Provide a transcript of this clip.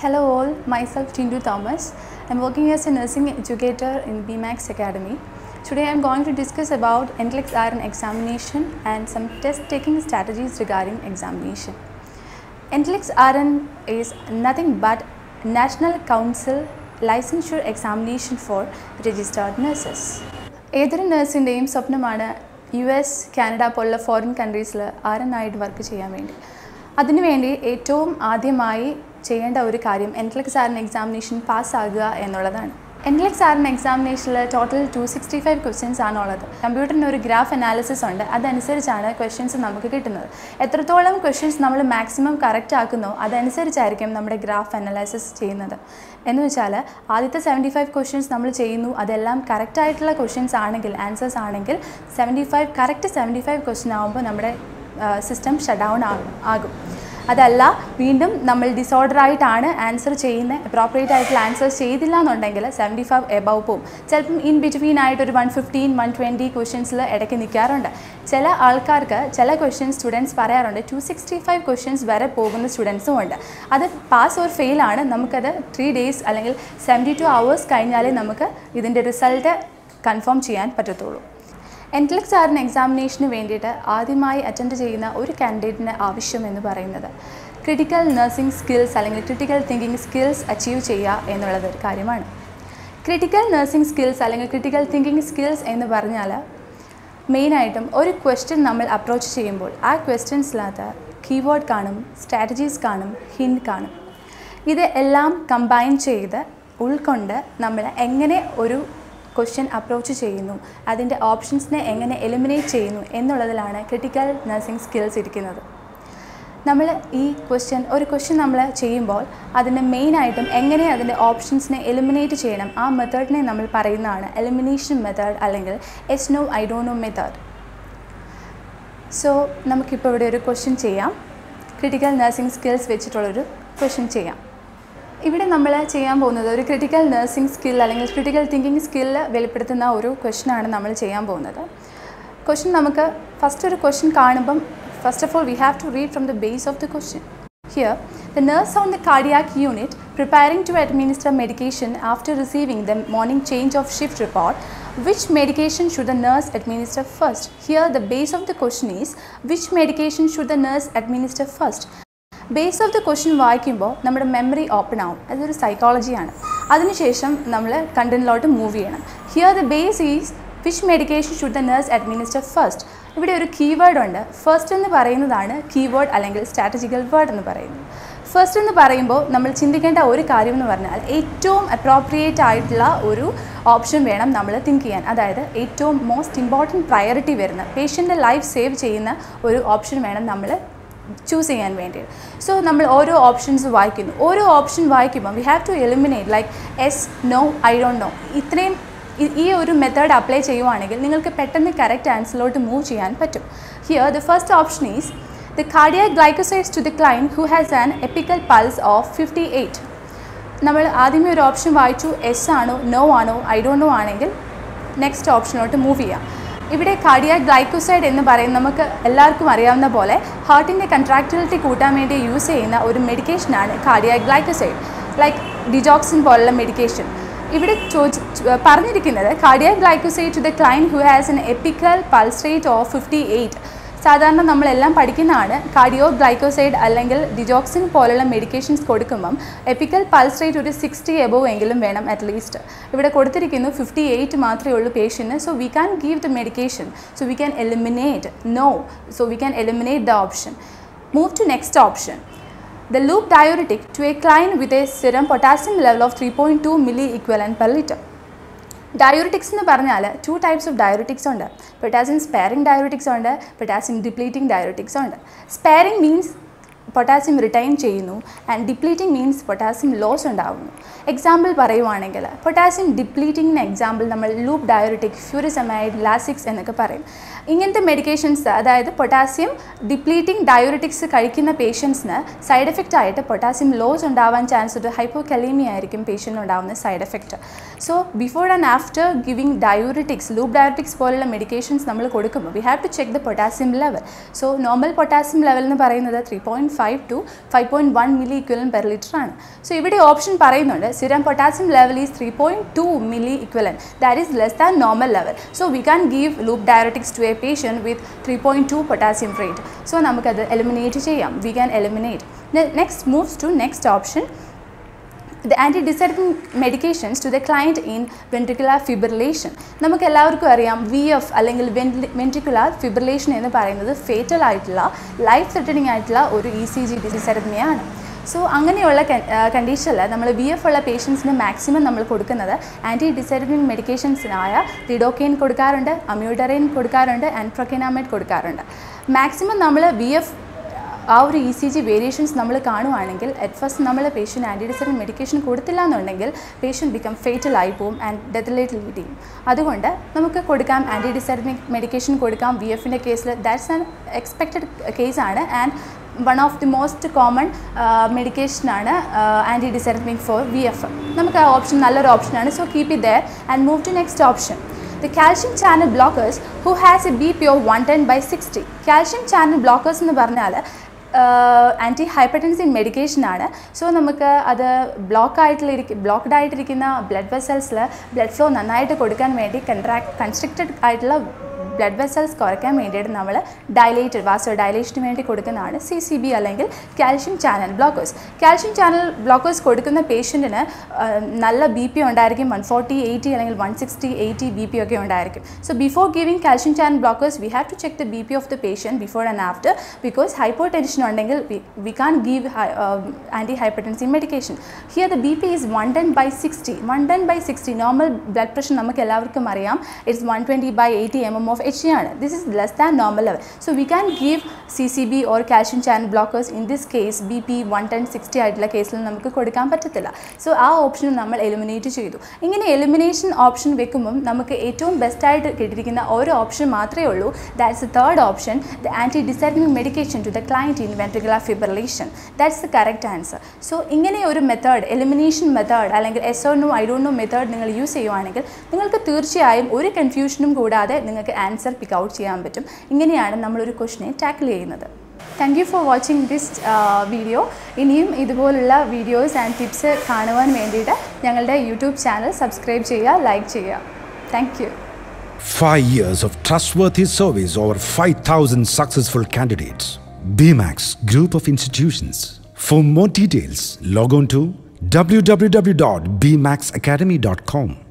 Hello all, myself Tindu Thomas. I'm working as a nursing educator in BMAX Academy. Today I'm going to discuss about NCLEX RN examination and some test taking strategies regarding examination. NCLEX RN is nothing but National Council Licensure Examination for Registered Nurses. ഏതൊരു നഴ്സിൻ്റെയും സ്വപ്നമാണ് U S Canada പോലുള്ള foreign കൺട്രീസിൽ R N ആയിട്ട് work ചെയ്യാൻ വേണ്ടി അതിനുവേണ്ടി ഏറ്റവും ആദ്യമായി ചെയ്യേണ്ട ഒരു കാര്യം എൻട്ലക്സ് ആറിന് എക്സാമിനേഷൻ പാസ്സാകുക എന്നുള്ളതാണ്. എൻട്ലക്സ് ആറിന് എക്സാമിനേഷനിൽ total two sixty five questions ആണുള്ളത്. കമ്പ്യൂട്ടറിന് ഒരു ഗ്രാഫ് അനാലിസിസ് ഉണ്ട്. അതനുസരിച്ചാണ് ക്വസ്റ്റ്യൻസ് നമുക്ക് കിട്ടുന്നത്. എത്രത്തോളം ക്വസ്റ്റ്യൻസ് നമ്മൾ മാക്സിമം കറക്റ്റ് ആക്കുന്നോ അതനുസരിച്ചായിരിക്കും നമ്മുടെ ഗ്രാഫ് അനാലിസിസ് ചെയ്യുന്നത്. എന്ന് വെച്ചാൽ ആദ്യത്തെ സെവന്റി ഫൈവ് ക്വസ്റ്റ്യൻസ് നമ്മൾ ചെയ്യുന്നു. അതെല്ലാം കറക്റ്റ് ആയിട്ടുള്ള ക്വസ്റ്റ്യൻസ് ആണെങ്കിൽ ആൻസേഴ്സ് ആണെങ്കിൽ seventy five correct seventy five question ആകുമ്പോൾ നമ്മുടെ സിസ്റ്റം ഷട്ട് ഡൗൺ ആകും. അതല്ല വീണ്ടും നമ്മൾ ഡിസോർഡർ ആയിട്ടാണ് ആൻസർ ചെയ്യുന്നത് അപ്രോപ്രിയേറ്റ് ആയിട്ടുള്ള ആൻസർ ചെയ്തില്ല എന്നുണ്ടെങ്കിൽ സെവന്റി ഫൈവ് എബവ് പോവും ചിലപ്പം ഇൻ ബിറ്റ്വീൻ ആയിട്ട് ഒരു വൺ ഫിഫ്റ്റീൻ വൺ ട്വന്റി ക്വസ്റ്റ്യൻസിൽ ഇടയ്ക്ക് നിൽക്കാറുണ്ട്. ചില ആൾക്കാർക്ക് ചില ക്വസ്റ്റ്യൻസ് സ്റ്റുഡൻസ് പറയാറുണ്ട്. ടു സിക്സ്റ്റി ഫൈവ് ക്വസ്റ്റ്യൻസ് വരെ പോകുന്ന സ്റ്റുഡൻസും ഉണ്ട്. അത് പാസ് ഓർ ഫെയിൽ ആണ്. നമുക്കത് ത്രീ ഡേയ്സ് അല്ലെങ്കിൽ സെവന്റി ടു അവേഴ്സ് കഴിഞ്ഞാലേ നമുക്ക് ഇതിന്റെ റിസൾട്ട് കൺഫേം ചെയ്യാൻ പറ്റത്തുള്ളൂ. എൻട്ലക്സ് ആറിന് എക്സാമിനേഷന് വേണ്ടിയിട്ട് ആദ്യമായി അറ്റൻഡ് ചെയ്യുന്ന ഒരു കാൻഡിഡേറ്റിന് ആവശ്യം എന്ന് പറയുന്നത്. ക്രിട്ടിക്കൽ നഴ്സിംഗ് സ്കിൽസ് അല്ലെങ്കിൽ ക്രിട്ടിക്കൽ തിങ്കിങ് സ്കിൽസ് അച്ചീവ് ചെയ്യുക എന്നുള്ളത് ഒരു കാര്യമാണ്. ക്രിട്ടിക്കൽ നഴ്സിംഗ് സ്കിൽസ് അല്ലെങ്കിൽ ക്രിട്ടിക്കൽ തിങ്കിങ് സ്കിൽസ് എന്ന് പറഞ്ഞാൽ മെയിനായിട്ടും ഒരു ക്വസ്റ്റ്യൻ നമ്മൾ അപ്രോച്ച് ചെയ്യുമ്പോൾ ആ ക്വസ്റ്റ്യൻസിനകത്ത് കീവേഡ് കാണും സ്ട്രാറ്റജീസ് കാണും ഹിൻഡ് കാണും. ഇത് എല്ലാം കമ്പൈൻ ചെയ്ത് ഉൾക്കൊണ്ട് നമ്മൾ എങ്ങനെ ഒരു ക്വസ്റ്റ്യൻ അപ്രോച്ച് ചെയ്യുന്നു. അതിന്റെ ഓപ്ഷൻസിനെ എങ്ങനെ എലിമിനേറ്റ് ചെയ്യുന്നു എന്നുള്ളതിലാണ് ക്രിട്ടിക്കൽ നഴ്സിംഗ് സ്കിൽസ് ഇരിക്കുന്നത്. നമ്മൾ ഈ ക്വസ്റ്റ്യൻ ഒരു ക്വസ്റ്റ്യൻ നമ്മൾ ചെയ്യുമ്പോൾ അതിന്റെ മെയിനായിട്ടും എങ്ങനെ അതിന്റെ ഓപ്ഷൻസിനെ എലിമിനേറ്റ് ചെയ്യണം ആ മെത്തേഡിനെ നമ്മൾ പറയുന്നതാണ് എലിമിനേഷൻ മെത്തേഡ് അല്ലെങ്കിൽ yes no I do know method so നമുക്കിപ്പോൾ ഇവിടെ ഒരു ക്വസ്റ്റ്യൻ ചെയ്യാം. ക്രിട്ടിക്കൽ നഴ്സിംഗ് സ്കിൽസ് വെച്ചിട്ടുള്ളൊരു ക്വസ്റ്റ്യൻ ചെയ്യാം. ഇവിടെ നമ്മൾ ചെയ്യാൻ പോകുന്നത് ഒരു ക്രിട്ടിക്കൽ നഴ്സിംഗ് സ്കിൽ അല്ലെങ്കിൽ ക്രിട്ടിക്കൽ തിങ്കിങ് സ്കില്ല് വെളിപ്പെടുത്തുന്ന ഒരു ക്വസ്റ്റ്യനാണ് നമ്മൾ ചെയ്യാൻ പോകുന്നത് ക്വസ്റ്റ്യൻ നമുക്ക് ഫസ്റ്റ് ഒരു ക്വസ്റ്റ്യൻ കാണുമ്പം first of all we have to read from the base of the question here the nurse on the cardiac unit preparing to administer medication after receiving the morning change of shift report which medication should the nurse administer first here the base of the question is which medication should the nurse administer first base of the question വായിക്കുമ്പോൾ നമ്മുടെ memory open ആവും. അതൊരു സൈക്കോളജിയാണ് അതിനുശേഷം നമ്മൾ കണ്ടന്റിലോട്ട് move ചെയ്യണം. Here the base is which medication should the nurse administer first ഇവിടെ ഒരു കീവേഡ് ഉണ്ട്. ഫസ്റ്റ് എന്ന് പറയുന്നതാണ് കീവേഡ് അല്ലെങ്കിൽ സ്ട്രാറ്റജിക്കൽ വേർഡ് എന്ന് പറയുന്നത്. ഫസ്റ്റ് എന്ന് പറയുമ്പോൾ നമ്മൾ ചിന്തിക്കേണ്ട ഒരു കാര്യം എന്ന് പറഞ്ഞാൽ ഏറ്റവും അപ്രോപ്രിയേറ്റ് ആയിട്ടുള്ള ഒരു ഓപ്ഷൻ വേണം നമ്മൾ തിങ്ക് ചെയ്യാൻ. അതായത് ഏറ്റവും മോസ്റ്റ് ഇമ്പോർട്ടന്റ് പ്രയോറിറ്റി വരുന്ന പേഷ്യന്റെ ലൈഫ് സേവ് ചെയ്യുന്ന ഒരു ഓപ്ഷൻ വേണം നമ്മൾ ചൂസ് ചെയ്യാൻ വേണ്ടിയിട്ട് സോ നമ്മൾ ഓരോ ഓപ്ഷൻസ് വായിക്കുന്നു. ഓരോ ഓപ്ഷൻ വായിക്കുമ്പോൾ we have to eliminate like yes no I don't know ഇത്രയും ഈ ഒരു മെത്തേഡ് അപ്ലൈ ചെയ്യുവാണെങ്കിൽ നിങ്ങൾക്ക് പെട്ടെന്ന് കറക്റ്റ് ആൻസറിലോട്ട് മൂവ് ചെയ്യാൻ പറ്റും. Here the first option is the cardiac glycosides to the client who has an apical pulse of fifty eight നമ്മൾ ആദ്യമേ ഒരു ഓപ്ഷൻ വായിച്ചു. എസ് ആണോ? നോ ആണോ? ഐ ഡോണ്ട് നോ ആണെങ്കിൽ നെക്സ്റ്റ് ഓപ്ഷനിലോട്ട് മൂവ് ചെയ്യാം. ഇവിടെ കാർഡിയാക് ഗ്ലൈക്കോസൈഡ് എന്ന് പറയുന്ന നമുക്ക് എല്ലാവർക്കും അറിയാവുന്ന പോലെ ഹാർട്ടിന്റെ കൺട്രാക്ടിലിറ്റി കൂട്ടാൻ വേണ്ടി യൂസ് ചെയ്യുന്ന ഒരു മെഡിക്കേഷനാണ് കാർഡിയാക് ഗ്ലൈക്കോസൈഡ് ലൈക്ക് ഡിജോക്സിൻ പോലുള്ള മെഡിക്കേഷൻ ഇവിടെ ചോദിച്ച് പറഞ്ഞിരിക്കുന്നത് cardiac glycoside to the client who has an apical pulse rate of fifty eight സാധാരണ നമ്മളെല്ലാം പഠിക്കുന്നതാണ് കാർഡിയോ ഗ്ലൈക്കോസൈഡ് അല്ലെങ്കിൽ ഡിജോക്സിൻ പോലുള്ള മെഡിക്കേഷൻസ് കൊടുക്കുമ്പം എപ്പിക്കൽ പൾസ് റേറ്റ് ഒരു സിക്സ്റ്റി എബോവ് എങ്കിലും വേണം അറ്റ്ലീസ്റ്റ് ഇവിടെ കൊടുത്തിരിക്കുന്നു ഫിഫ്റ്റി എയ്റ്റ് മാത്രമേ ഉള്ളൂ patient so we can give the medication so we can eliminate no so we can eliminate the option move to next option the loop diuretic to a client with a serum potassium level of 3.2 equal and per liter. Diuretics എന്ന് പറഞ്ഞാൽ two types of diuretics ഉണ്ട്. Potassium sparing diuretics ഉണ്ട് potassium depleting diuretics ഉണ്ട്. Sparing means potassium retain ചെയ്യുന്നു. And depleting means potassium loss ഉണ്ടാകുന്നു example പറയുവാണെങ്കിൽ potassium ഡിപ്ലീറ്റിംഗിന് example നമ്മൾ ലൂപ്പ് ഡയോറിറ്റിക് ഫ്യൂരിസമൈഡ് ലാസിക്സ് എന്നൊക്കെ പറയും. ഇങ്ങനത്തെ മെഡിക്കേഷൻസ് അതായത് പൊട്ടാസ്യം ഡിപ്ലീറ്റിംഗ് ഡയോറിറ്റിക്സ് കഴിക്കുന്ന പേഷ്യൻസിന് സൈഡ് എഫക്റ്റ് ആയിട്ട് പൊട്ടാസ്യം ലോസ് ഉണ്ടാവാൻ ചാൻസ് ഒരു ഹൈപ്പോകലീമിയ ആയിരിക്കും പേഷ്യന്റ് ഉണ്ടാകുന്ന side effect so before and after giving diuretics loop diuretics പോലുള്ള മെഡിക്കേഷൻസ് നമ്മൾ കൊടുക്കുമ്പോൾ we have to check the potassium level so normal potassium level എന്ന് പറയുന്നത് three point five to five point one milliequivalent per liter ആണ്. So ഇവിടെ option പറയുന്നുണ്ട്. Serum potassium level is three point two milliequivalent that is less than normal level so we can give loop diuretics to a patient with three point two potassium rate so നമുക്കത് eliminate ചെയ്യാം. We can eliminate next moves to next option the antidisturbant medications to the client in ventricular fibrillation. നമുക്ക് എല്ലാവർക്കും അറിയാം V F അല്ലെങ്കിൽ ventricular fibrillation എന്ന് പറയുന്നത് fatal ആയിട്ടുള്ള life threatening ആയിട്ടുള്ള ഒരു ഇ സി ജി ഡിസെറഗ്മിയാണ് സോ അങ്ങനെയുള്ള കണ്ടീഷനിൽ നമ്മൾ വി എഫ് ഉള്ള പേഷ്യൻസിന് മാക്സിമം നമ്മൾ കൊടുക്കുന്നത് ആന്റി ഡിസെറഗ്മിങ് മെഡിക്കേഷൻസിനായ റിഡോക്കെയിൻ കൊടുക്കാറുണ്ട് അമ്യൂഡറൈൻ കൊടുക്കാറുണ്ട് ആൻഡ് ആൻഫ്രൊക്കിനാമേറ്റ് കൊടുക്കാറുണ്ട്. മാക്സിമം നമ്മൾ വി എഫ് ആ ഒരു ഇ സി ജി വേരിയേഷൻസ് നമ്മൾ കാണുവാണെങ്കിൽ അറ്റ് ഫസ്റ്റ് നമ്മൾ പേഷ്യന്റ് ആന്റിഡിസറിൻ മെഡിക്കേഷൻ കൊടുത്തില്ല എന്നുണ്ടെങ്കിൽ പേഷ്യന്റ് ബിക്കം ഫേറ്റൽ ആയി പോവും ആൻഡ് ഡെത്തിലേക്ക് ലീഡ് ചെയ്യും. അതുകൊണ്ട് നമുക്ക് കൊടുക്കാം ആന്റിഡിസറിനിക് മെഡിക്കേഷൻ കൊടുക്കാം. വി എഫിന്റെ കേസിൽ ദാറ്റ്സ് ആൻ എക്സ്പെക്റ്റഡ് കേസാണ് and one of the most common മെഡിക്കേഷനാണ് antidysrhythmic for V F നമുക്ക് ആ ഓപ്ഷൻ നല്ലൊരു ഓപ്ഷനാണ് so keep it there and move to next option the calcium channel blockers who has a B P BP of 110 by 60 calcium channel blockers എന്ന് പറഞ്ഞാൽ antihypertensive medication ആണ്. So നമുക്ക് അത് block ആയിട്ടുള്ള ബ്ലോക്ക്ഡ് ആയിട്ടിരിക്കുന്ന blood വെസൽസിൽ blood flow നന്നായിട്ട് കൊടുക്കാൻ വേണ്ടി കൺട്രാക്ട് കൺസ്ട്രിക്റ്റഡ് ആയിട്ടുള്ള ബ്ലഡ് വെസൽസ് കുറയ്ക്കാൻ വേണ്ടിയിട്ട് നമ്മൾ ഡയലേറ്റഡ് വാസോ ഡയലേഷന് വേണ്ടി കൊടുക്കുന്നതാണ് സി സി ബി അല്ലെങ്കിൽ calcium channel blockers calcium channel blockers കൊടുക്കുന്ന പേഷ്യന്റിന് നല്ല ബി പി ഉണ്ടായിരിക്കും വൺ ഫോർട്ടി എയ്റ്റി അല്ലെങ്കിൽ one sixty eighty B P ഒക്കെ ഉണ്ടായിരിക്കും. So before giving calcium channel blockers we have to check the B P of the patient before and after because hypotension ഉണ്ടെങ്കിൽ we can give anti hypertensive medication here the B P is one ten by sixty one ten by sixty normal blood pressure നമുക്ക് എല്ലാവർക്കും അറിയാം. It's one twenty by eighty M M of H ആണ് this is less than normal level so we can give C C B or calcium channel blockers in this case B P one ten sixty ആയിട്ടുള്ള കേസിൽ നമുക്ക് കൊടുക്കാൻ പറ്റത്തില്ല. സോ ആ option നമ്മൾ eliminate ചെയ്തു. ഇങ്ങനെ എലിമിനേഷൻ ഓപ്ഷൻ വെക്കുമ്പം നമുക്ക് ഏറ്റവും ബെസ്റ്റായിട്ട് കിട്ടിയിരിക്കുന്ന ഒരു ഓപ്ഷൻ മാത്രമേ ഉള്ളൂ. That's the third option the antidysrhythmic medication to the client in ventricular fibrillation that's the correct answer so ഇങ്ങനെ ഒരു മെത്തേഡ് എലിമിനേഷൻ മെത്തേഡ് അല്ലെങ്കിൽ yes or no I don't know method നിങ്ങൾ യൂസ് ചെയ്യുവാണെങ്കിൽ നിങ്ങൾക്ക് തീർച്ചയായും ഒരു കൺഫ്യൂഷനും കൂടാതെ നിങ്ങൾക്ക് ആൻസർ പിക്ക് ഔട്ട് ചെയ്യാൻ പറ്റും ഇങ്ങനെയാണ് നമ്മളൊരു ക്വസ്റ്റിനെ ടാക്കിൾ ചെയ്യുന്നത് thank you for watching this video ഇനിയും ഇതുപോലുള്ള വീഡിയോസ് ആൻഡ് ടിപ്സ് കാണുവാൻ വേണ്ടിയിട്ട് ഞങ്ങളുടെ യൂട്യൂബ് ചാനൽ സബ്സ്ക്രൈബ് ചെയ്യുക ലൈക്ക് ചെയ്യുക thank you Five years of trustworthy service over 5,000 successful candidates. BMAX Group of Institutions. For more details, log on to www.bmaxacademy.com.